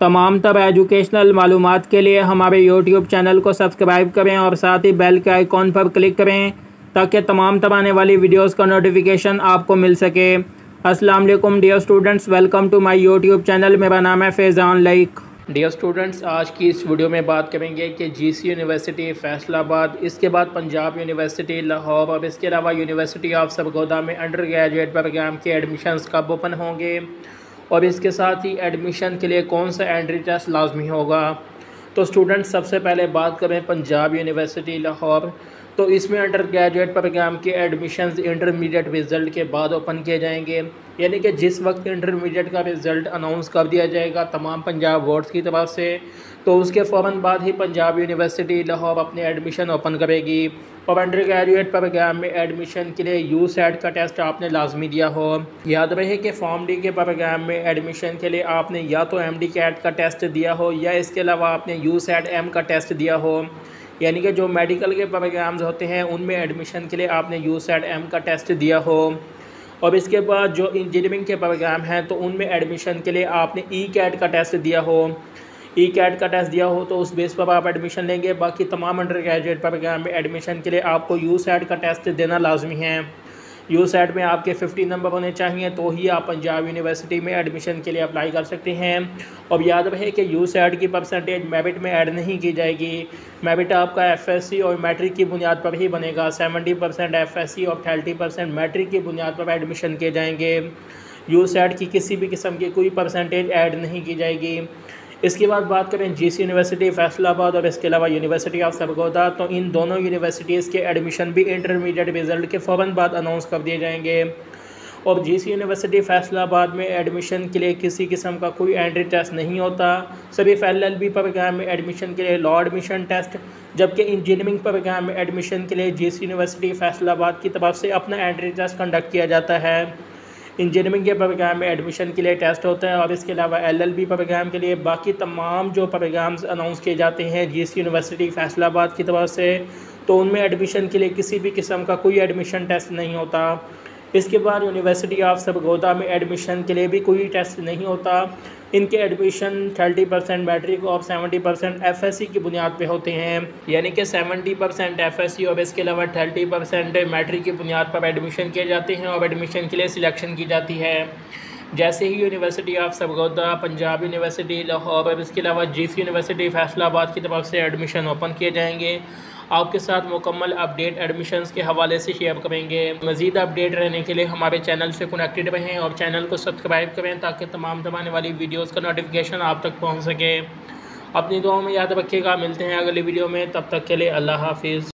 तमाम तब एजुकेशनल मालूम के लिए हमारे यूट्यूब चैनल को सब्सक्राइब करें और साथ ही बेल के आइकॉन पर क्लिक करें, ताकि तमाम तब आने वाली वीडियोस का नोटिफिकेशन आपको मिल सके। अस्सलाम वालेकुम dear students welcome to my YouTube channel मेरा नाम है फैज़ान लाइक। डियर स्टूडेंट्स आज की इस वीडियो में बात करेंगे कि जीसी यूनिवर्सिटी फैसलाबाद, इसके बाद पंजाब यूनिवर्सिटी लाहौर और इसके अलावा यूनिवर्सिटी ऑफ़ सरगोदा में अंडर ग्रेजुएट प्रोग्राम के एडमिशन्स कब ओपन होंगे। और इसके साथ ही एडमिशन के लिए कौन सा एंट्री टेस्ट लाजमी होगा? तो स्टूडेंट सबसे पहले बात करें पंजाब यूनिवर्सिटी लाहौर। तो इसमें अंडर ग्रेजुएट प्रोग्राम के एडमिशन्स इंटरमीडिएट रिज़ल्ट के बाद ओपन किए जाएँगे। यानी कि जिस वक्त इंटरमीडिएट का रिज़ल्ट अनाउंस कर दिया जाएगा, तमाम पंजाब बोर्ड्स की तरफ़ से तो उसके फ़ौर बाद ही पंजाब यूनिवर्सिटी लाहौर अपने एडमिशन ओपन करेगी। और अंडर ग्रेजुएट प्रोग्राम में एडमिशन के लिए यू सेट का टेस्ट आपने लाजमी दिया हो। याद रहे कि फॉर्म डी के प्रोग्राम में एडमिशन के लिए आपने या तो एम डी कैट का टेस्ट दिया हो, या इसके अलावा आपने यू सेट एम का टेस्ट दिया हो। यानी कि जो मेडिकल के प्रोग्राम्स होते हैं, उनमें एडमिशन के लिए आपने यू सेट एम का टेस्ट दिया हो। और इसके बाद जो इंजीनियरिंग के प्रोग्राम हैं तो उनमें एडमिशन के लिए आपने ई कैट का टेस्ट दिया हो। ई कैट का टेस्ट दिया हो तो उस बेस पर आप एडमिशन लेंगे। बाकी तमाम अंडर ग्रेजुएट प्रोग्राम में एडमिशन के लिए आपको यू सेट का टेस्ट देना लाजमी है। यू सेट में आपके फिफ्टी नंबर होने चाहिए तो ही आप पंजाब यूनिवर्सिटी में एडमिशन के लिए अप्लाई कर सकते हैं। और याद रहे कि यू सेट की परसेंटेज मेबिट में ऐड नहीं की जाएगी। मेबिट आपका एफएससी और मैट्रिक की बुनियाद पर ही बनेगा। Seventy percent F S C और थर्टी परसेंट मैट्रिक की बुनियाद पर एडमिशन किए जाएँगे। यू सेट की किसी भी किस्म की कोई परसेंटेज ऐड नहीं की जाएगी। इसके बाद बात करें जीसी यूनिवर्सिटी फैसलाबाद और इसके अलावा यूनिवर्सिटी ऑफ़ सरगोदा तो इन दोनों यूनिवर्सिटीज़ के एडमिशन भी इंटरमीडिएट रिज़ल्ट के फ़ौर बाद अनाउंस कर दिए जाएँगे। और जीसी यूनिवर्सिटी फैसलाबाद में एडमिशन के लिए किसी किस्म का कोई एंट्री टेस्ट नहीं होता। सभी एल बी प्रोग्राम में एडमिशन के लिए लॉ एडमिशन टेस्ट जबकि इंजीनियरिंग प्रोग्राम में एडमिशन के लिए जीसी यूनिवर्सिटी फैसलाबाद की तरफ़ से अपना एंट्री टेस्ट कंडक्ट किया जाता है। इंजीनियरिंग के प्रोग्राम में एडमिशन के लिए टेस्ट होते हैं और इसके अलावा एलएलबी प्रोग्राम के लिए बाकी तमाम जो प्रोग्राम्स अनाउंस किए जाते हैं जीएस यूनिवर्सिटी फैसलाबाद की तरफ़ से तो उनमें एडमिशन के लिए किसी भी किस्म का कोई एडमिशन टेस्ट नहीं होता। इसके बाद यूनिवर्सिटी ऑफ़ सरगोदा में एडमिशन के लिए भी कोई टेस्ट नहीं होता। इनके एडमिशन थर्टी परसेंट मैट्रिक और सेवेंटी परसेंट एफ़ की बुनियाद पे होते हैं। यानी कि सेवेंटी परसेंट एफ़ और इसके अलावा थर्टी परसेंट मैट्रिक की बुनियाद पर एडमिशन किए जाते हैं और एडमिशन के लिए सिलेक्शन की जाती है। जैसे ही university of Sargodha Punjab university, Lahore और इसके अलावा जीस यूनिवर्सिटी फैसलाबाद की तरफ़ से एडमिशन ओपन किए जाएँगे, आपके साथ मुकम्मल अपडेट एडमिशन्स के हवाले से शेयर करेंगे। मज़ीद अपडेट रहने के लिए हमारे चैनल से कनेक्टेड रहें और चैनल को सब्सक्राइब करें ताकि तमाम तमाम वाली वीडियोज़ का नोटिफिकेशन आप तक पहुँच सके। अपनी दुआओं में याद रखिएगा। मिलते हैं अगली वीडियो में। तब तक के लिए अल्लाह हाफिज़।